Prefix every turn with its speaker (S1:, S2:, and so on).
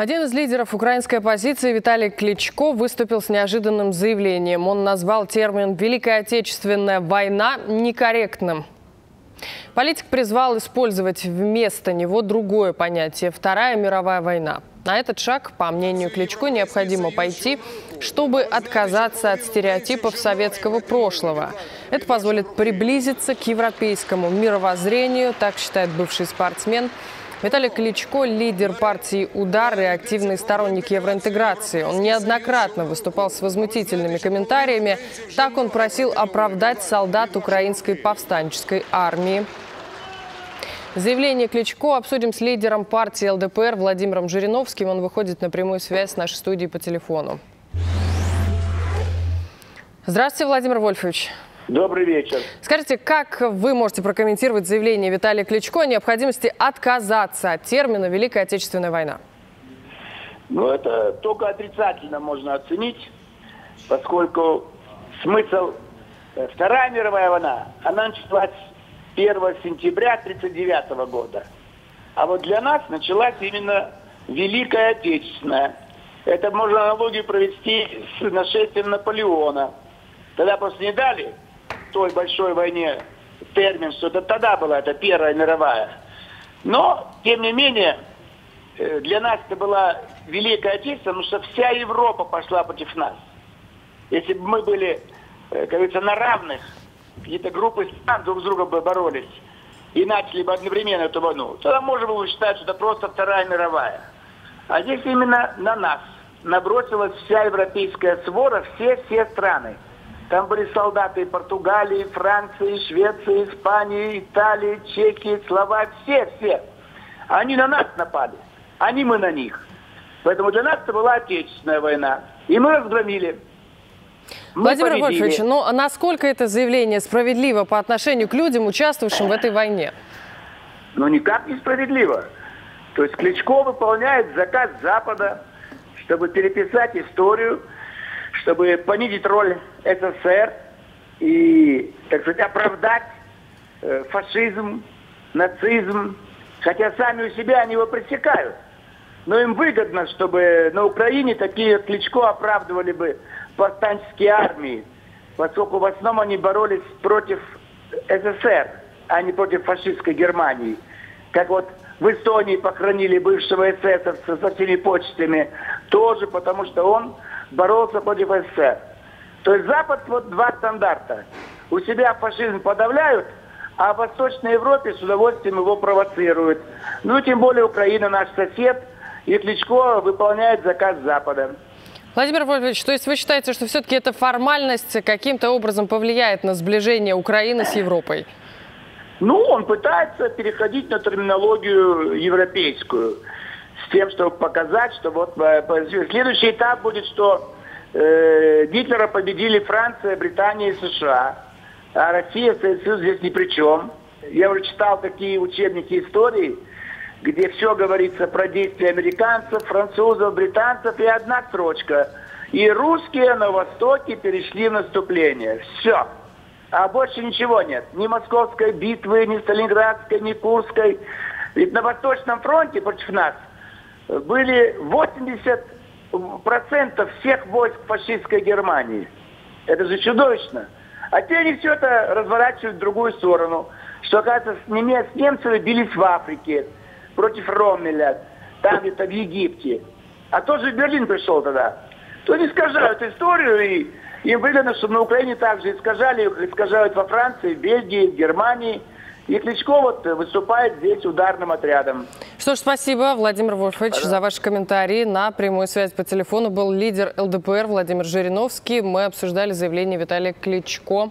S1: Один из лидеров украинской оппозиции Виталий Кличко выступил с неожиданным заявлением. Он назвал термин «Великая Отечественная война» некорректным. Политик призвал использовать вместо него другое понятие – Вторая мировая война. На этот шаг, по мнению Кличко, необходимо пойти, чтобы отказаться от стереотипов советского прошлого. Это позволит приблизиться к европейскому мировоззрению, так считает бывший спортсмен – Виталий Кличко – лидер партии «Удар» и активный сторонник евроинтеграции. Он неоднократно выступал с возмутительными комментариями. Так он просил оправдать солдат украинской повстанческой армии. Заявление Кличко обсудим с лидером партии ЛДПР Владимиром Жириновским. Он выходит на прямую связь с нашей студией по телефону. Здравствуйте, Владимир Вольфович.
S2: Добрый вечер.
S1: Скажите, как вы можете прокомментировать заявление Виталия Кличко о необходимости отказаться от термина «Великая Отечественная война»?
S2: Ну, это только отрицательно можно оценить, поскольку смысл э, Вторая мировая война, она началась 1 сентября 1939 года. А вот для нас началась именно Великая Отечественная. Это можно аналогию провести с нашествием Наполеона. Тогда просто не дали той большой войне термин, что это тогда была это Первая мировая. Но, тем не менее, э, для нас это была Великая Отечественная, потому что вся Европа пошла против нас. Если бы мы были, э, как говорится, на равных, какие-то группы стран друг с другом бы боролись и начали бы одновременно эту войну, тогда можно было считать, что это просто Вторая мировая. А здесь именно на нас набросилась вся европейская свора, все-все страны. Там были солдаты Португалии, Франции, Швеции, Испании, Италии, Чехии, Словакии, все-все. Они на нас напали, не мы на них. Поэтому для нас это была Отечественная война. И мы разгромили.
S1: Мы Владимир победили. Вольфович, ну а насколько это заявление справедливо по отношению к людям, участвовавшим в этой войне?
S2: Ну никак не справедливо. То есть Кличко выполняет заказ Запада, чтобы переписать историю, чтобы понизить роль СССР и, так сказать, оправдать э, фашизм, нацизм, хотя сами у себя они его пресекают. Но им выгодно, чтобы на Украине такие Кличко оправдывали бы повстанческие армии, поскольку в основном они боролись против СССР, а не против фашистской Германии. Как вот в Эстонии похоронили бывшего эсэсовца со всеми почтами, тоже потому что он боролся против СССР. То есть Запад вот два стандарта. У себя фашизм подавляют, а в Восточной Европе с удовольствием его провоцируют. Ну, тем более Украина наш сосед, и Кличко выполняет заказ Запада.
S1: Владимир Вольфович, то есть вы считаете, что все-таки эта формальность каким-то образом повлияет на сближение Украины с Европой?
S2: Ну, он пытается переходить на терминологию европейскую с тем, чтобы показать, что вот э, следующий этап будет, что э, Гитлера победили Франция, Британия и США, а Россия, Союз здесь ни при чем. Я уже читал такие учебники истории, где все говорится про действия американцев, французов, британцев, и одна строчка. И русские на Востоке перешли в наступление. Все. А больше ничего нет. Ни Московской битвы, ни Сталинградской, ни Курской. Ведь на Восточном фронте против нас были 80% всех войск фашистской Германии. Это же чудовищно. А теперь они все это разворачивают в другую сторону. Что, оказывается, с, немец, с бились в Африке против Роммеля, там где-то в Египте. А тот же Берлин пришел тогда. То они искажают историю, и им выгодно, чтобы на Украине также искажали, искажают во Франции, в Бельгии, в Германии – и Кличко вот выступает здесь ударным отрядом.
S1: Что ж, спасибо, Владимир Вольфович, Пожалуйста. за ваши комментарии. На прямую связь по телефону был лидер ЛДПР Владимир Жириновский. Мы обсуждали заявление Виталия Кличко.